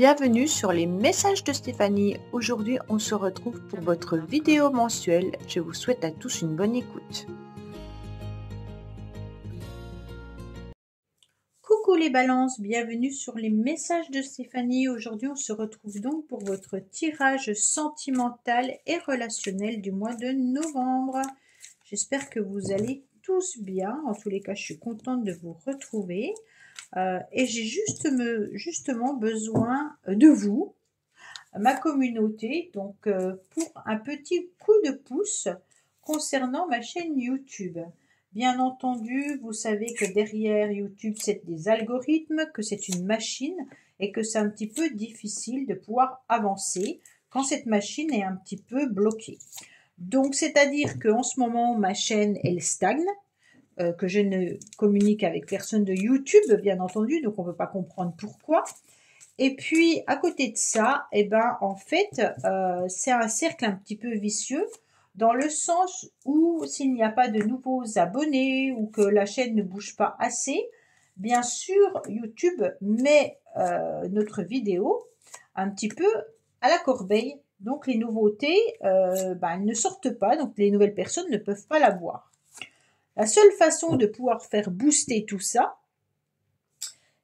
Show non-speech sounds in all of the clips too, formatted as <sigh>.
Bienvenue sur les messages de Stéphanie. Aujourd'hui, on se retrouve pour votre vidéo mensuelle. Je vous souhaite à tous une bonne écoute. Coucou les balances, bienvenue sur les messages de Stéphanie. Aujourd'hui, on se retrouve donc pour votre tirage sentimental et relationnel du mois de novembre. J'espère que vous allez tous bien. En tous les cas, je suis contente de vous retrouver. Euh, et j'ai juste justement besoin de vous, ma communauté, donc euh, pour un petit coup de pouce concernant ma chaîne YouTube. Bien entendu, vous savez que derrière YouTube, c'est des algorithmes, que c'est une machine et que c'est un petit peu difficile de pouvoir avancer quand cette machine est un petit peu bloquée. Donc, c'est-à-dire qu'en ce moment, ma chaîne, elle stagne. Euh, que je ne communique avec personne de YouTube, bien entendu, donc on ne peut pas comprendre pourquoi. Et puis, à côté de ça, eh ben, en fait, euh, c'est un cercle un petit peu vicieux, dans le sens où s'il n'y a pas de nouveaux abonnés ou que la chaîne ne bouge pas assez, bien sûr, YouTube met euh, notre vidéo un petit peu à la corbeille. Donc, les nouveautés, ben, ne sortent pas, donc les nouvelles personnes ne peuvent pas la voir. La seule façon de pouvoir faire booster tout ça,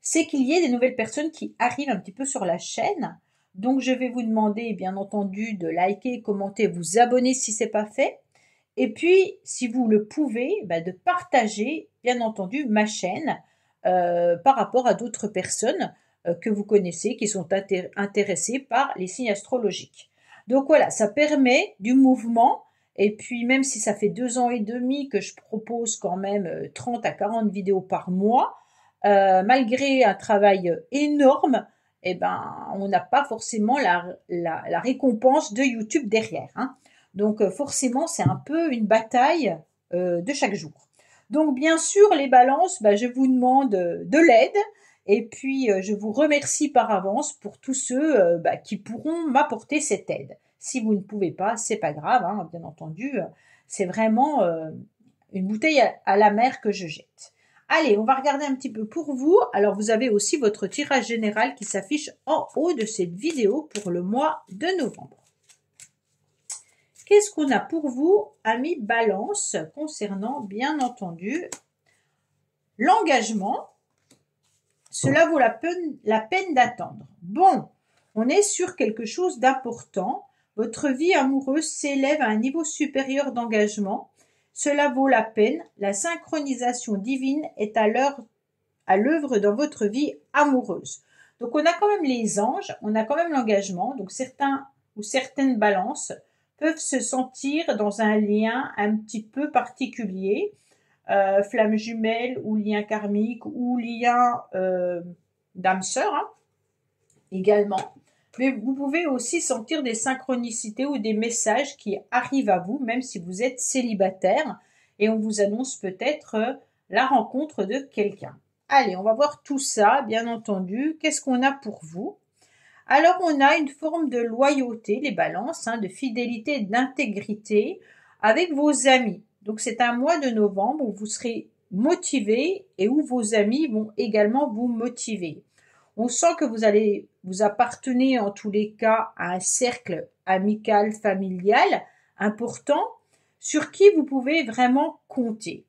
c'est qu'il y ait des nouvelles personnes qui arrivent un petit peu sur la chaîne. Donc, je vais vous demander, bien entendu, de liker, commenter, vous abonner si ce n'est pas fait. Et puis, si vous le pouvez, bah, de partager, bien entendu, ma chaîne euh, par rapport à d'autres personnes euh, que vous connaissez qui sont intéressées par les signes astrologiques. Donc voilà, ça permet du mouvement et puis, même si ça fait deux ans et demi que je propose quand même 30 euh, à 40 vidéos par mois, euh, malgré un travail énorme, eh ben, on n'a pas forcément la, récompense de YouTube derrière. Hein. Donc, euh, forcément, c'est un peu une bataille de chaque jour. Donc, bien sûr, les balances, bah, je vous demande de l'aide. Et puis, je vous remercie par avance pour tous ceux bah, qui pourront m'apporter cette aide. Si vous ne pouvez pas, c'est pas grave, hein, bien entendu. C'est vraiment euh, une bouteille à, la mer que je jette. Allez, on va regarder un petit peu pour vous. Alors, vous avez aussi votre tirage général qui s'affiche en haut de cette vidéo pour le mois de novembre. Qu'est-ce qu'on a pour vous, amis balance, concernant, bien entendu, l'engagement? Cela vaut la peine, la peine d'attendre. Bon, on est sur quelque chose d'important. Votre vie amoureuse s'élève à un niveau supérieur d'engagement. Cela vaut la peine. La synchronisation divine est à l'œuvre dans votre vie amoureuse. Donc on a quand même les anges, on a quand même l'engagement. Donc certains ou certaines balances peuvent se sentir dans un lien un petit peu particulier, euh, flamme jumelle ou lien karmique ou lien euh, d'âme hein, également. Vous pouvez aussi sentir des synchronicités ou des messages qui arrivent à vous, même si vous êtes célibataire, et on vous annonce peut-être euh, la rencontre de quelqu'un. Allez, on va voir tout ça, bien entendu. Qu'est-ce qu'on a pour vous? Alors, on a une forme de loyauté, les balances, hein, de fidélité et d'intégrité avec vos amis. Donc, c'est un mois de novembre où vous serez motivé et où vos amis vont également vous motiver. On sent que vous allez, vous appartenez en tous les cas à un cercle amical, familial important sur qui vous pouvez vraiment compter.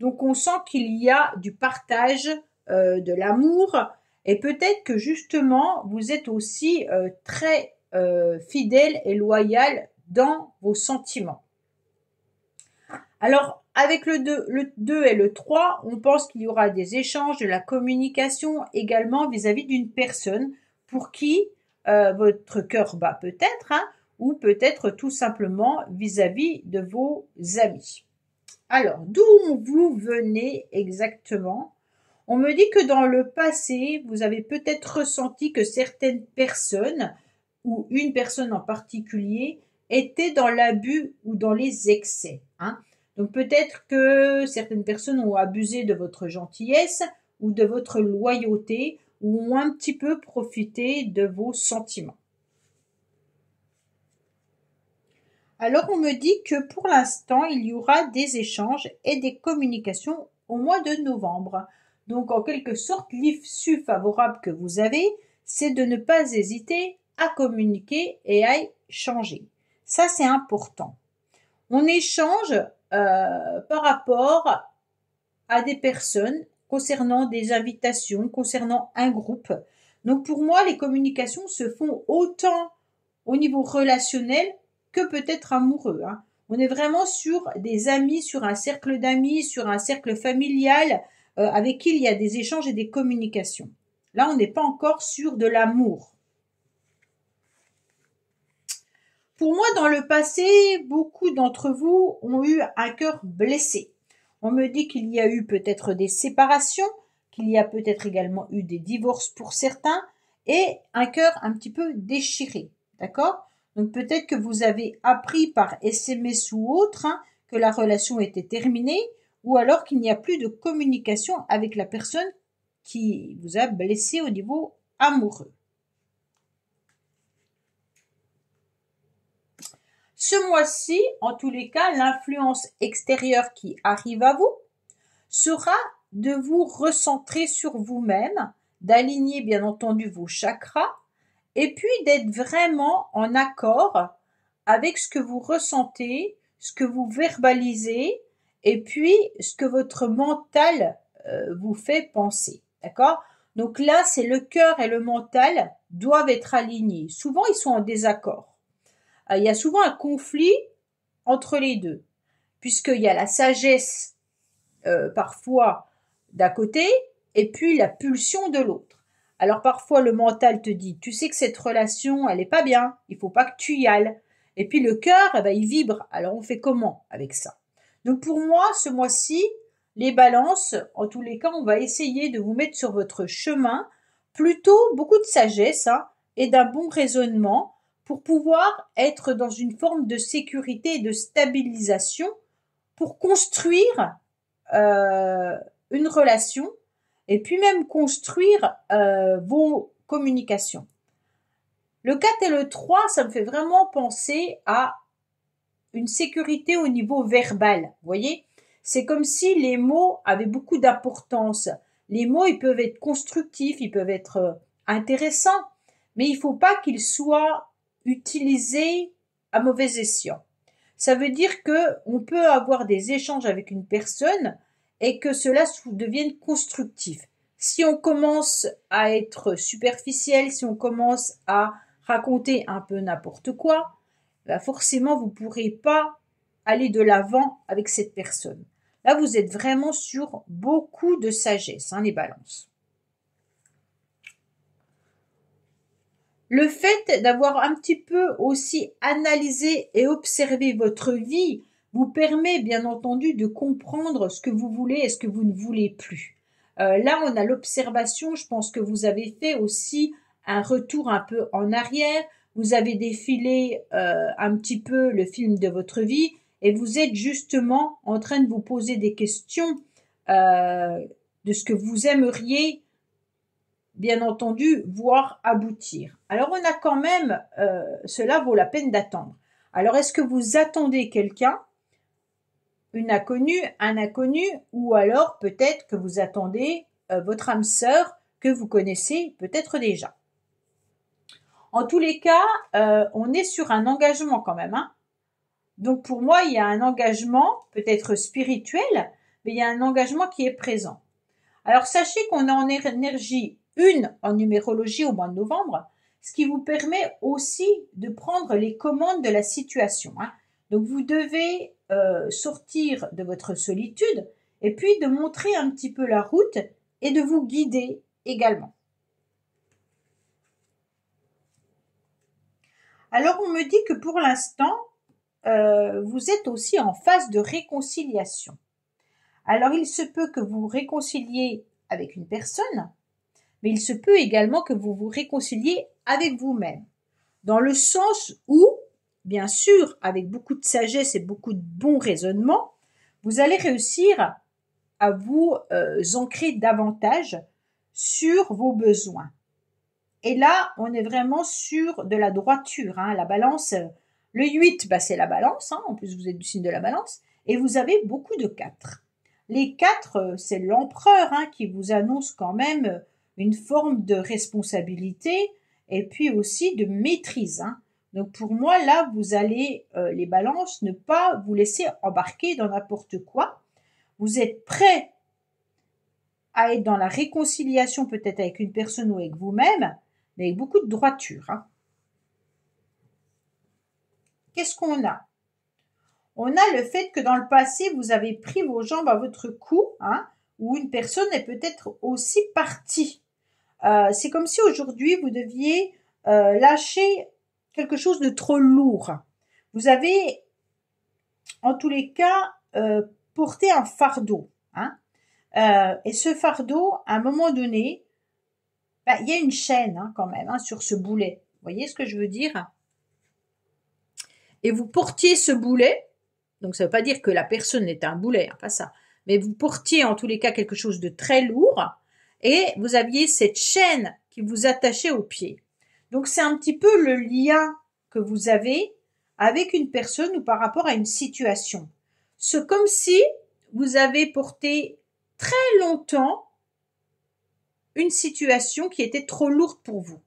Donc on sent qu'il y a du partage, euh, de l'amour, et peut-être que justement vous êtes aussi euh, très euh, fidèle et loyal dans vos sentiments. Alors avec le 2, le 2 et le 3, on pense qu'il y aura des échanges, de la communication également vis-à-vis d'une personne pour qui euh, votre cœur bat peut-être, hein, ou peut-être tout simplement vis-à-vis de vos amis. Alors, d'où vous venez exactement? On me dit que dans le passé, vous avez peut-être ressenti que certaines personnes, ou une personne en particulier, étaient dans l'abus ou dans les excès. Hein. Donc peut-être que certaines personnes ont abusé de votre gentillesse ou de votre loyauté ou ont un petit peu profité de vos sentiments. Alors on me dit que pour l'instant il y aura des échanges et des communications au mois de novembre. Donc en quelque sorte l'issue favorable que vous avez, c'est de ne pas hésiter à communiquer et à changer. Ça, c'est important. On échange euh, par rapport à des personnes concernant des invitations, concernant un groupe. Donc pour moi, les communications se font autant au niveau relationnel que peut-être amoureux. Hein. On est vraiment sur des amis, sur un cercle d'amis, sur un cercle familial euh, avec qui il y a des échanges et des communications. Là, on n'est pas encore sur de l'amour. Pour moi, dans le passé, beaucoup d'entre vous ont eu un cœur blessé. On me dit qu'il y a eu peut-être des séparations, qu'il y a peut-être également eu des divorces pour certains, et un cœur un petit peu déchiré. D'accord? Donc peut-être que vous avez appris par SMS ou autre hein, que la relation était terminée, ou alors qu'il n'y a plus de communication avec la personne qui vous a blessé au niveau amoureux. Ce mois-ci, en tous les cas, l'influence extérieure qui arrive à vous sera de vous recentrer sur vous-même, d'aligner bien entendu vos chakras, et puis d'être vraiment en accord avec ce que vous ressentez, ce que vous verbalisez, et puis ce que votre mental euh, vous fait penser. D'accord? Donc là, c'est le cœur et le mental doivent être alignés. Souvent, ils sont en désaccord. Euh, il y a souvent un conflit entre les deux, puisqu'il y a la sagesse euh, parfois d'un côté et puis la pulsion de l'autre. Alors parfois le mental te dit, tu sais que cette relation, elle est pas bien, il faut pas que tu y ailles. Et puis le cœur, eh ben, il vibre. Alors on fait comment avec ça? Donc pour moi, ce mois-ci, les balances, en tous les cas, on va essayer de vous mettre sur votre chemin plutôt beaucoup de sagesse hein, et d'un bon raisonnement pour pouvoir être dans une forme de sécurité et de stabilisation pour construire euh, une relation et puis même construire euh, vos communications. Le 4 et le 3, ça me fait vraiment penser à une sécurité au niveau verbal. Vous voyez C'est comme si les mots avaient beaucoup d'importance. Les mots, ils peuvent être constructifs, ils peuvent être euh, intéressants, mais il ne faut pas qu'ils soient utilisé à mauvais escient. Ça veut dire que on peut avoir des échanges avec une personne et que cela devienne constructif. Si on commence à être superficiel, si on commence à raconter un peu n'importe quoi, bah forcément vous pourrez pas aller de l'avant avec cette personne. Là, vous êtes vraiment sur beaucoup de sagesse, hein, les balances. Le fait d'avoir un petit peu aussi analysé et observé votre vie vous permet bien entendu de comprendre ce que vous voulez et ce que vous ne voulez plus. Euh, là, on a l'observation, je pense que vous avez fait aussi un retour un peu en arrière, vous avez défilé euh, un petit peu le film de votre vie et vous êtes justement en train de vous poser des questions euh, de ce que vous aimeriez bien entendu, voir aboutir. Alors on a quand même, euh, cela vaut la peine d'attendre. Alors est-ce que vous attendez quelqu'un, une inconnue, un inconnu, ou alors peut-être que vous attendez euh, votre âme sœur que vous connaissez peut-être déjà? En tous les cas, euh, on est sur un engagement quand même. Hein. Donc pour moi, il y a un engagement peut-être spirituel, mais il y a un engagement qui est présent. Alors sachez qu'on est en énergie une en numérologie au mois de novembre, ce qui vous permet aussi de prendre les commandes de la situation. Hein. Donc vous devez euh, sortir de votre solitude et puis de montrer un petit peu la route et de vous guider également. Alors on me dit que pour l'instant, euh, vous êtes aussi en phase de réconciliation. Alors il se peut que vous réconciliez avec une personne, mais il se peut également que vous vous réconciliez avec vous-même. Dans le sens où, bien sûr, avec beaucoup de sagesse et beaucoup de bon raisonnement, vous allez réussir à vous euh, ancrer davantage sur vos besoins. Et là, on est vraiment sur de la droiture. Hein, la balance, le 8, bah, c'est la balance. Hein, en plus, vous êtes du signe de la balance. Et vous avez beaucoup de 4. Les 4, euh, c'est l'empereur hein, qui vous annonce quand même une forme de responsabilité et puis aussi de maîtrise. Hein. Donc pour moi, là, vous allez, euh, les balances, ne pas vous laisser embarquer dans n'importe quoi. Vous êtes prêt à être dans la réconciliation peut-être avec une personne ou avec vous-même, mais avec beaucoup de droiture. Hein. Qu'est-ce qu'on a? On a le fait que dans le passé, vous avez pris vos jambes à votre cou, hein, ou une personne est peut-être aussi partie. Euh, c'est comme si aujourd'hui vous deviez euh, lâcher quelque chose de trop lourd. Vous avez, en tous les cas, euh, porté un fardeau. Hein. et ce fardeau, à un moment donné, bah, il y a une chaîne hein, quand même hein, sur ce boulet. Vous voyez ce que je veux dire? Et vous portiez ce boulet. Donc ça ne veut pas dire que la personne est un boulet, pas ça. Mais vous portiez en tous les cas quelque chose de très lourd et vous aviez cette chaîne qui vous attachait au pied. Donc c'est un petit peu le lien que vous avez avec une personne ou par rapport à une situation. C'est comme si vous avez porté très longtemps une situation qui était trop lourde pour vous.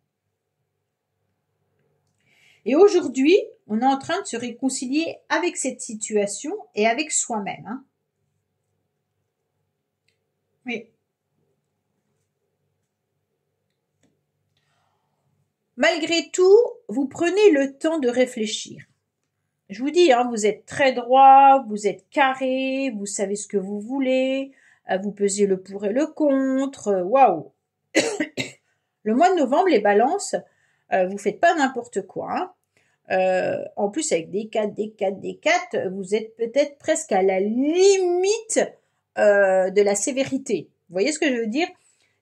Et aujourd'hui, on est en train de se réconcilier avec cette situation et avec soi-même. Hein. Oui. Malgré tout, vous prenez le temps de réfléchir. Je vous dis, hein, vous êtes très droit, vous êtes carré, vous savez ce que vous voulez, euh, vous pesez le pour et le contre. Euh, waouh <coughs> Le mois de novembre, les balances, euh, vous faites pas n'importe quoi. Hein. en plus, avec des 4, des 4, des 4, vous êtes peut-être presque à la limite de la sévérité. Vous voyez ce que je veux dire?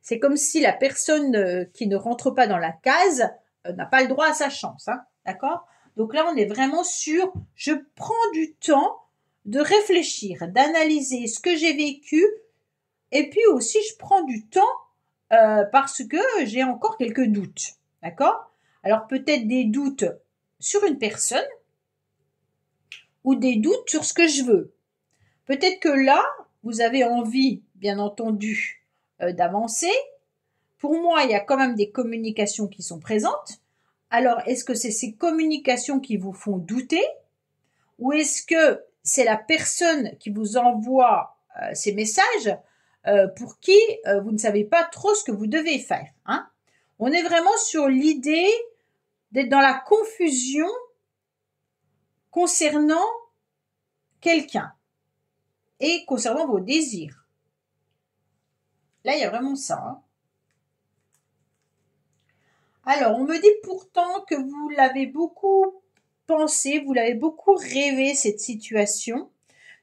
C'est comme si la personne qui ne rentre pas dans la case euh, n'a pas le droit à sa chance, hein, d'accord? Donc là, on est vraiment sur, je prends du temps de réfléchir, d'analyser ce que j'ai vécu, et puis aussi, je prends du temps euh, parce que j'ai encore quelques doutes, d'accord? Alors peut-être des doutes sur une personne ou des doutes sur ce que je veux. Peut-être que là, vous avez envie, bien entendu, euh, d'avancer, pour moi, il y a quand même des communications qui sont présentes. Alors, est-ce que c'est ces communications qui vous font douter ou est-ce que c'est la personne qui vous envoie euh, ces messages euh, pour qui vous ne savez pas trop ce que vous devez faire hein? On est vraiment sur l'idée d'être dans la confusion concernant quelqu'un et concernant vos désirs. Là, il y a vraiment ça. Hein alors, on me dit pourtant que vous l'avez beaucoup pensé, vous l'avez beaucoup rêvé, cette situation.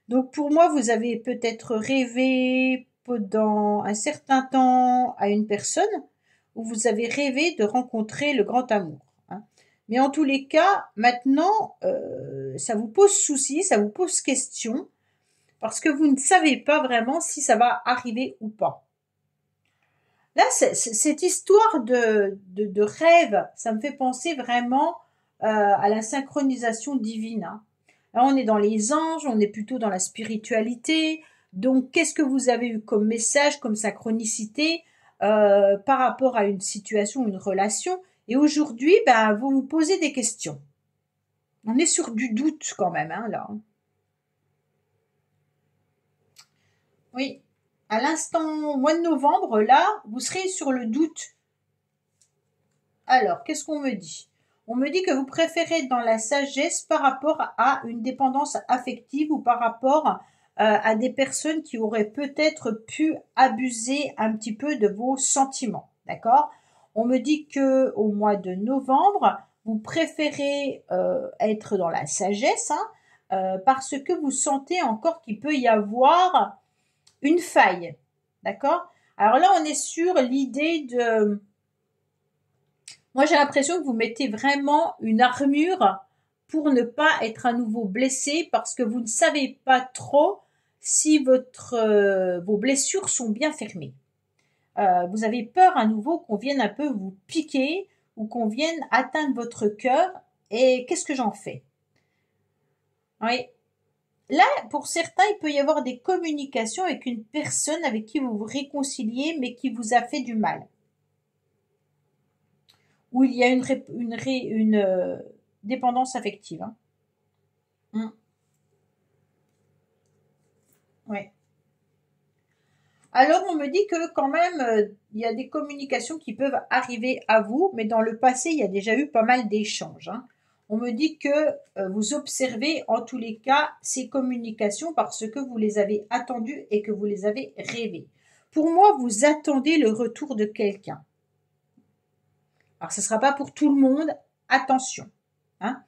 Donc, pour moi, vous avez peut-être rêvé pendant un certain temps à une personne ou vous avez rêvé de rencontrer le grand amour. Mais en tous les cas, maintenant, euh, ça vous pose souci, ça vous pose question, parce que vous ne savez pas vraiment si ça va arriver ou pas. Là, cette histoire de, de, rêve, ça me fait penser vraiment euh, à la synchronisation divine. Hein. Là, on est dans les anges, on est plutôt dans la spiritualité. Donc, qu'est-ce que vous avez eu comme message, comme synchronicité euh, par rapport à une situation, une relation Et aujourd'hui, ben, vous vous posez des questions. On est sur du doute quand même, hein, là. Oui, à l'instant mois de novembre, là, vous serez sur le doute. Alors, qu'est-ce qu'on me dit? On me dit que vous préférez être dans la sagesse par rapport à une dépendance affective ou par rapport euh, à des personnes qui auraient peut-être pu abuser un petit peu de vos sentiments. D'accord? On me dit que au mois de novembre, vous préférez euh, être dans la sagesse hein, euh, parce que vous sentez encore qu'il peut y avoir une faille. D'accord? Alors là, on est sur l'idée de... Moi, j'ai l'impression que vous mettez vraiment une armure pour ne pas être à nouveau blessé parce que vous ne savez pas trop si votre, euh, vos blessures sont bien fermées. Euh, vous avez peur à nouveau qu'on vienne un peu vous piquer ou qu'on vienne atteindre votre cœur. Et qu'est-ce que j'en fais? Oui, Là, pour certains, il peut y avoir des communications avec une personne avec qui vous vous réconciliez, mais qui vous a fait du mal. où il y a une euh, dépendance affective. Hein. Hum. Ouais. Alors on me dit que quand même euh, il y a des communications qui peuvent arriver à vous, mais dans le passé il y a déjà eu pas mal d'échanges. Hein. On me dit que euh, vous observez en tous les cas ces communications parce que vous les avez attendues et que vous les avez rêvées. Pour moi, vous attendez le retour de quelqu'un. Alors ce ne sera pas pour tout le monde, attention. Hein.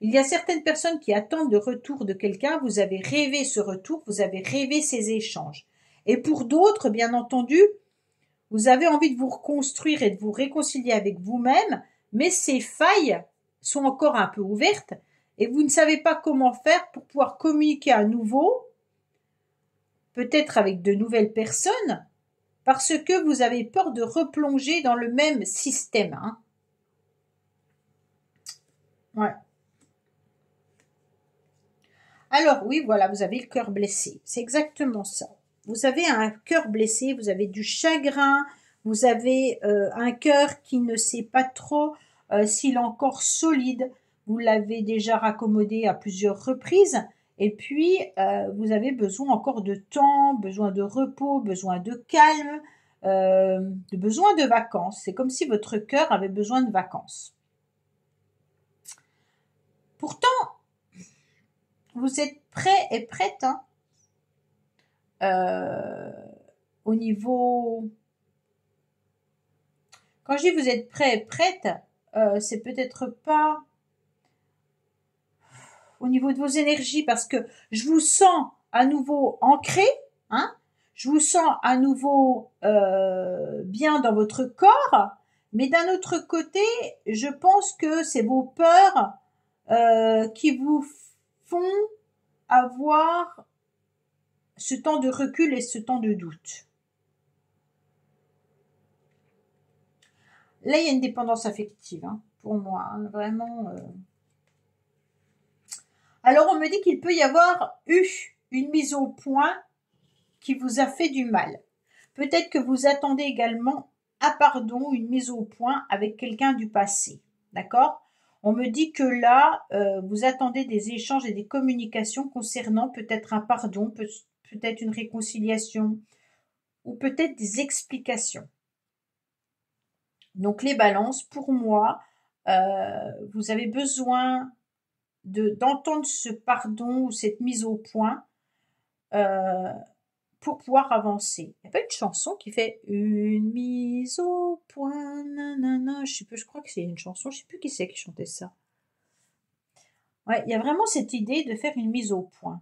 Il y a certaines personnes qui attendent le retour de quelqu'un, vous avez rêvé ce retour, vous avez rêvé ces échanges. Et pour d'autres, bien entendu, vous avez envie de vous reconstruire et de vous réconcilier avec vous-même, mais ces failles sont encore un peu ouvertes et vous ne savez pas comment faire pour pouvoir communiquer à nouveau, peut-être avec de nouvelles personnes, parce que vous avez peur de replonger dans le même système. Hein. Ouais. Alors oui, voilà, vous avez le cœur blessé. C'est exactement ça vous avez un cœur blessé, vous avez du chagrin, vous avez euh, un cœur qui ne sait pas trop euh, s'il est encore solide, vous l'avez déjà raccommodé à plusieurs reprises, et puis euh, vous avez besoin encore de temps, besoin de repos, besoin de calme, de besoin de vacances. C'est comme si votre cœur avait besoin de vacances. Pourtant, vous êtes prêt et prête hein, euh, au niveau... Quand je dis vous êtes prêt prête, euh, c'est peut-être pas au niveau de vos énergies parce que je vous sens à nouveau ancré, hein, je vous sens à nouveau euh, bien dans votre corps, mais d'un autre côté, je pense que c'est vos peurs qui vous font avoir ce temps de recul et ce temps de doute. Là, il y a une dépendance affective, hein, pour moi, hein, vraiment. Euh. Alors, on me dit qu'il peut y avoir eu une mise au point qui vous a fait du mal. Peut-être que vous attendez également un pardon, une mise au point avec quelqu'un du passé. D'accord? On me dit que là, euh, vous attendez des échanges et des communications concernant peut-être un pardon, peut-être une réconciliation ou peut-être des explications. Donc les balances, pour moi, euh, vous avez besoin de d'entendre ce pardon ou cette mise au point euh, pour pouvoir avancer. Il n'y a pas une chanson qui fait une mise au point, nanana, je sais plus, je crois que c'est une chanson, je sais plus qui c'est qui chantait ça. Il y a vraiment cette idée de faire une mise au point.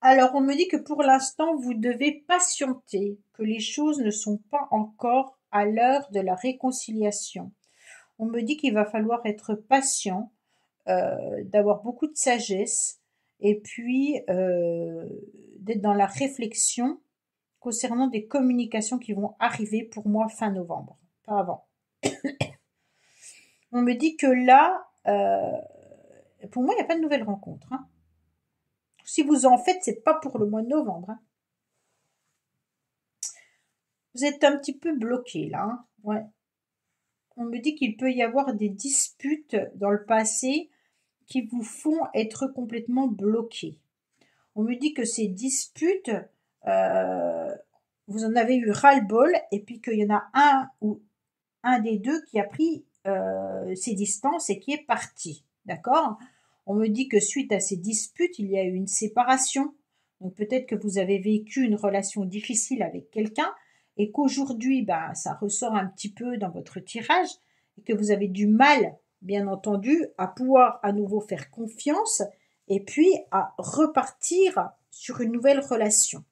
Alors, on me dit que pour l'instant, vous devez patienter, que les choses ne sont pas encore à l'heure de la réconciliation. On me dit qu'il va falloir être patient, euh, d'avoir beaucoup de sagesse, et puis euh, d'être dans la réflexion concernant des communications qui vont arriver pour moi fin novembre, pas avant. <coughs> On me dit que là, euh, pour moi, il n'y a pas de nouvelle rencontre. Hein. Si vous en faites, c'est pas pour le mois de novembre. Hein. Vous êtes un petit peu bloqué là. Hein. ouais. On me dit qu'il peut y avoir des disputes dans le passé qui vous font être complètement bloqué. On me dit que ces disputes, euh, vous en avez eu ras-le-bol et puis qu'il y en a un ou un des deux qui a pris euh, ses distances et qui est parti. D'accord? On me dit que suite à ces disputes, il y a eu une séparation. Donc peut-être que vous avez vécu une relation difficile avec quelqu'un et qu'aujourd'hui, bah, ça ressort un petit peu dans votre tirage et que vous avez du mal, bien entendu, à pouvoir à nouveau faire confiance et puis à repartir sur une nouvelle relation.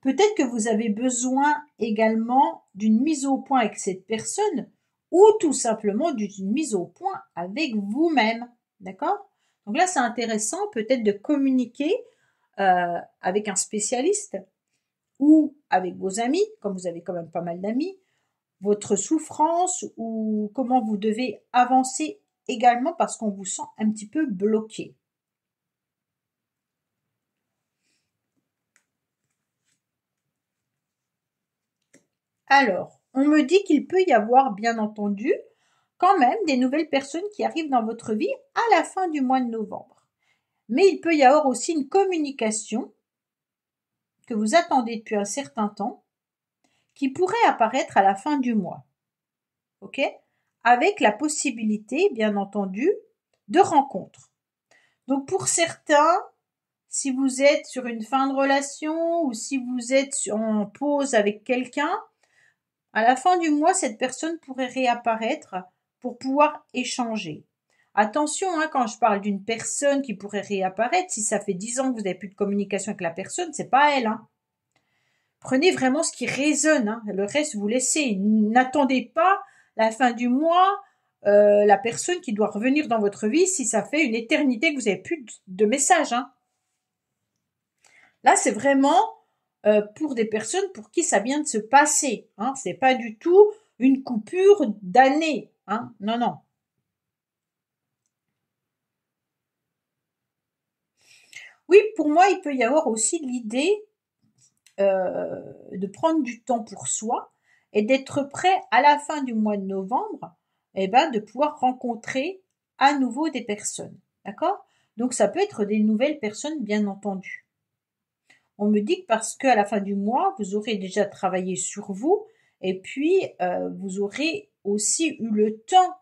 Peut-être que vous avez besoin également d'une mise au point avec cette personne ou tout simplement d'une mise au point avec vous-même. D'accord? Donc là, c'est intéressant peut-être de communiquer euh, avec un spécialiste ou avec vos amis, comme vous avez quand même pas mal d'amis, votre souffrance ou comment vous devez avancer également parce qu'on vous sent un petit peu bloqué. Alors, on me dit qu'il peut y avoir, bien entendu, quand même des nouvelles personnes qui arrivent dans votre vie à la fin du mois de novembre. Mais il peut y avoir aussi une communication que vous attendez depuis un certain temps qui pourrait apparaître à la fin du mois. OK? Avec la possibilité, bien entendu, de rencontres. Donc pour certains, si vous êtes sur une fin de relation ou si vous êtes en pause avec quelqu'un, à la fin du mois, cette personne pourrait réapparaître pour pouvoir échanger. Attention, hein, quand je parle d'une personne qui pourrait réapparaître, si ça fait dix ans que vous n'avez plus de communication avec la personne, c'est pas elle. Hein. Prenez vraiment ce qui résonne. Hein. Le reste, vous laissez. N'attendez pas la fin du mois, euh, la personne qui doit revenir dans votre vie si ça fait une éternité que vous n'avez plus de messages. Hein. Là, c'est vraiment euh, pour des personnes pour qui ça vient de se passer. Hein. C'est pas du tout une coupure d'année. Hein. Non, non. Oui, pour moi, il peut y avoir aussi l'idée euh, de prendre du temps pour soi et d'être prêt à la fin du mois de novembre, eh ben, de pouvoir rencontrer à nouveau des personnes. D'accord? Donc ça peut être des nouvelles personnes, bien entendu. On me dit que parce qu'à la fin du mois, vous aurez déjà travaillé sur vous et puis euh, vous aurez aussi eu le temps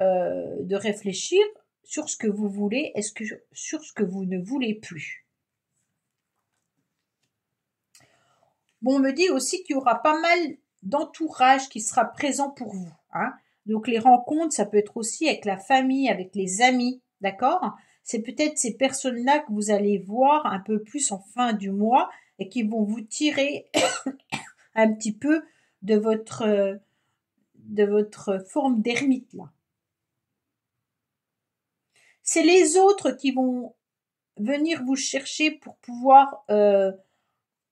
euh, de réfléchir sur ce que vous voulez et sur ce que vous ne voulez plus. Bon, on me dit aussi qu'il y aura pas mal d'entourage qui sera présent pour vous. Hein. Donc les rencontres, ça peut être aussi avec la famille, avec les amis, d'accord? C'est peut-être ces personnes-là que vous allez voir un peu plus en fin du mois et qui vont vous tirer <coughs> un petit peu de votre, de votre forme d'ermite là. C'est les autres qui vont venir vous chercher pour pouvoir euh,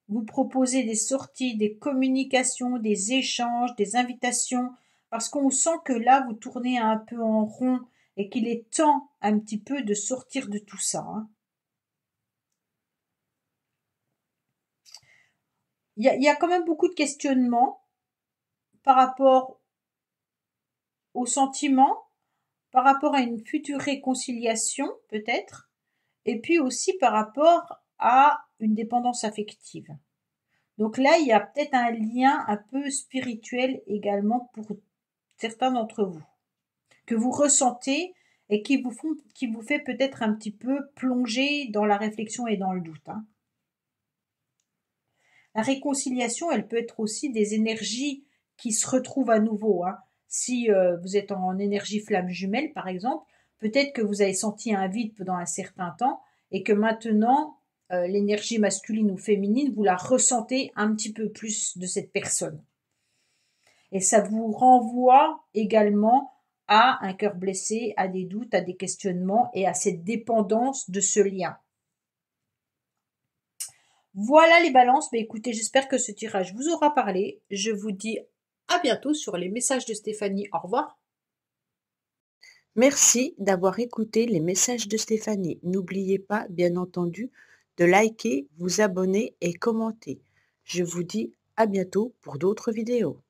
vous proposer des sorties, des communications, des échanges, des invitations, parce qu'on sent que là, vous tournez un peu en rond et qu'il est temps un petit peu de sortir de tout ça. Hein. Il, y a, quand même beaucoup de questionnements par rapport aux sentiments, par rapport à une future réconciliation peut-être, et puis aussi par rapport à une dépendance affective. Donc là, il y a peut-être un lien un peu spirituel également pour certains d'entre vous que vous ressentez et qui vous, fait peut-être un petit peu plonger dans la réflexion et dans le doute. Hein. La réconciliation, elle peut être aussi des énergies qui se retrouvent à nouveau. Hein. Si euh, vous êtes en énergie flamme jumelle, par exemple, peut-être que vous avez senti un vide pendant un certain temps et que maintenant, euh, l'énergie masculine ou féminine, vous la ressentez un petit peu plus de cette personne. Et ça vous renvoie également à un cœur blessé, à des doutes, à des questionnements et à cette dépendance de ce lien. Voilà les balances. Mais écoutez, j'espère que ce tirage vous aura parlé. Je vous dis à bientôt sur les messages de Stéphanie. Au revoir. Merci d'avoir écouté les messages de Stéphanie. N'oubliez pas, bien entendu, de liker, vous abonner et commenter. Je vous dis à bientôt pour d'autres vidéos.